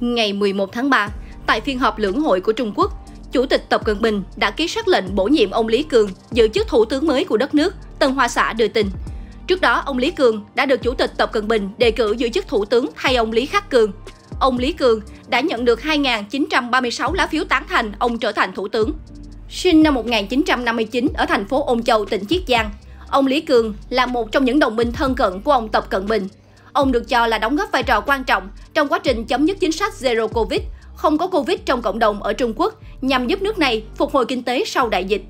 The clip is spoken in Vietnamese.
Ngày 11 tháng 3, tại phiên họp lưỡng hội của Trung Quốc, Chủ tịch Tập Cận Bình đã ký sắc lệnh bổ nhiệm ông Lý Cường giữ chức thủ tướng mới của đất nước, Tân Hoa Xã đưa tin. Trước đó, ông Lý Cường đã được Chủ tịch Tập Cận Bình đề cử giữ chức thủ tướng thay ông Lý Khắc Cường. Ông Lý Cường đã nhận được 2.936 lá phiếu tán thành ông trở thành thủ tướng. Sinh năm 1959 ở thành phố Ôn Châu, tỉnh Chiết Giang, ông Lý Cường là một trong những đồng minh thân cận của ông Tập Cận Bình. Ông được cho là đóng góp vai trò quan trọng trong quá trình chấm dứt chính sách Zero Covid, không có Covid trong cộng đồng ở Trung Quốc nhằm giúp nước này phục hồi kinh tế sau đại dịch.